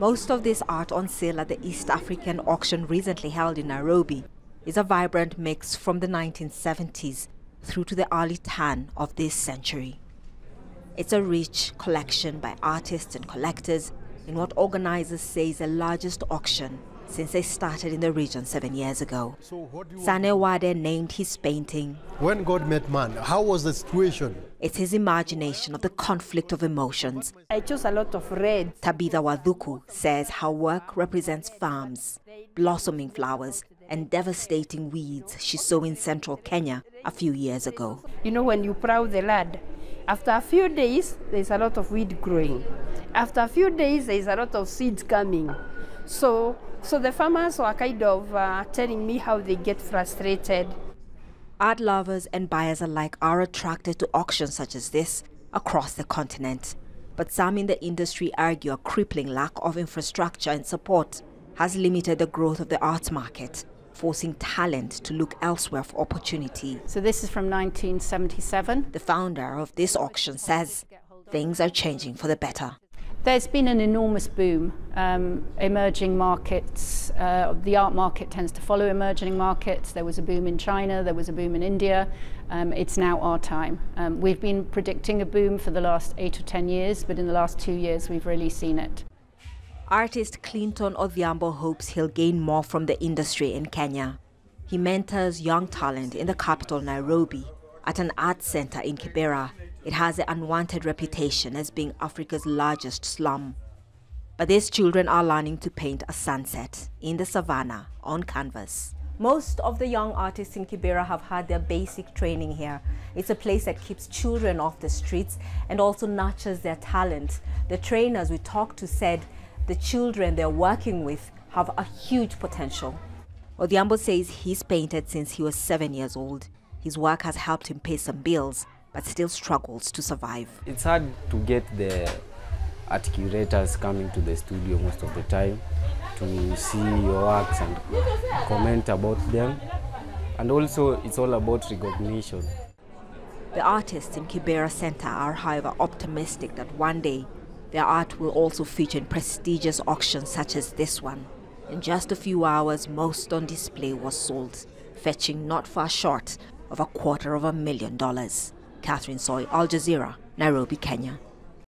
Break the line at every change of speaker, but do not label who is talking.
Most of this art on sale at the East African auction recently held in Nairobi is a vibrant mix from the 1970s through to the early turn of this century. It's a rich collection by artists and collectors in what organizers say is the largest auction since they started in the region seven years ago. So Sane Wadu named his painting
When God Met Man. How was the situation?
It's his imagination of the conflict of emotions.
I chose a lot of red.
Tabitha wa Thuku says her work represents farms, blossoming flowers, and devastating weeds she saw in central Kenya a few years ago.
You know, when you plow the land, after a few days, there's a lot of weed growing. After a few days, there's a lot of seeds coming. So, so the farmers were kind of uh, telling me how they get frustrated.
Art lovers and buyers alike are attracted to auctions such as this across the continent. But some in the industry argue a crippling lack of infrastructure and support has limited the growth of the arts market, forcing talent to look elsewhere for opportunity.
So this is from 1977.
The founder of this auction says things are changing for the better.
There's been an enormous boom. Um, emerging markets, uh, the art market tends to follow emerging markets. There was a boom in China, there was a boom in India. Um, it's now our time. Um, we've been predicting a boom for the last eight or ten years, but in the last two years we've really seen it.
Artist Clinton Odhiambo hopes he'll gain more from the industry in Kenya. He mentors young talent in the capital, Nairobi, at an art center in Kibera it has an unwanted reputation as being Africa's largest slum. But these children are learning to paint a sunset in the savannah on canvas. Most of the young artists in Kibera have had their basic training here. It's a place that keeps children off the streets and also nurtures their talent. The trainers we talked to said the children they're working with have a huge potential. Odhiambo says he's painted since he was seven years old. His work has helped him pay some bills but still struggles to survive.
It's hard to get the art curators coming to the studio most of the time to see your works and comment about them. And also, it's all about recognition.
The artists in Kibera Center are, however, optimistic that one day their art will also feature in prestigious auctions such as this one. In just a few hours, most on display was sold, fetching not far short of a quarter of a million dollars. Catherine Soi, Al Jazeera, Nairobi, Kenya.